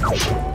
you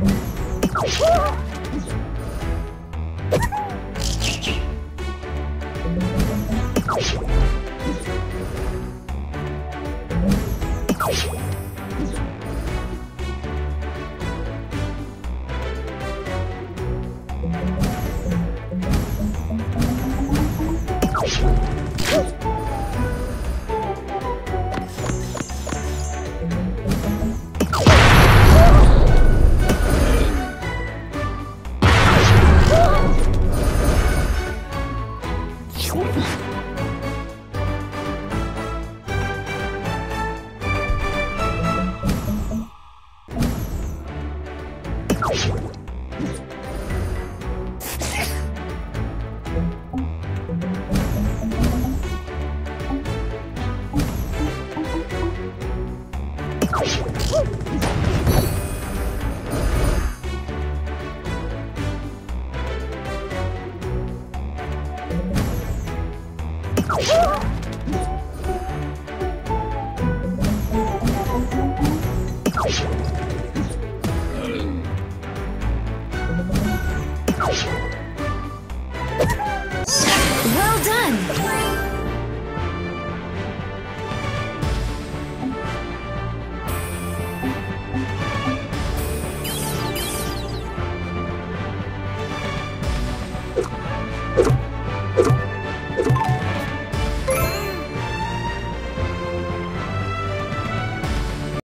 you you